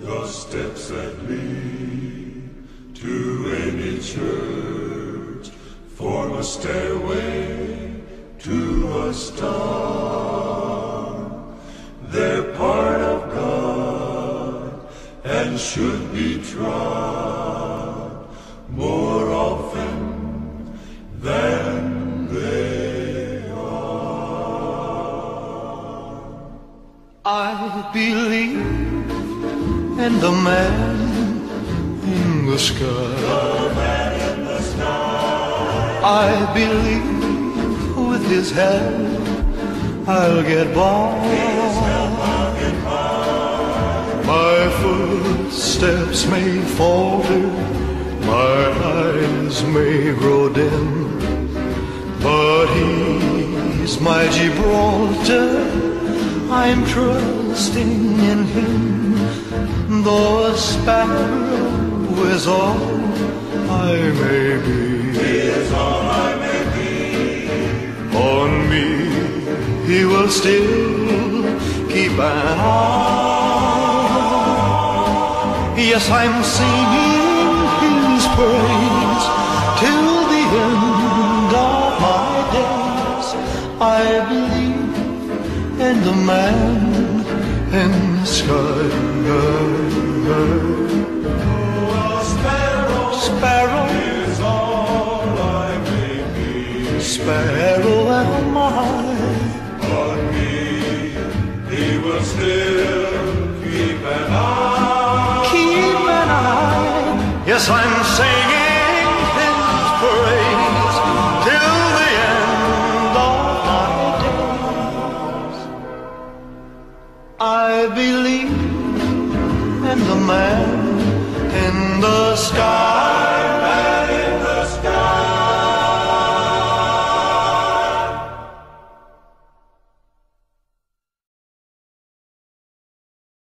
The steps that lead to any church form a stairway to a star. They're part of God and should be trod more often than they are. I believe in the man in the sky. I believe with his help I'll get by. My footsteps may falter, my eyes may grow dim, but he's my Gibraltar. I'm trusting in him, though a sparrow is all I may be. On me, he will still keep an eye. Yes, I'm singing his praise till the end of my days. I believe in the man in the sky. Sparrow am I. on me. He will still keep an eye. Keep an eye. Yes, I'm singing His praise till the end of my days. I believe in the man in the sky.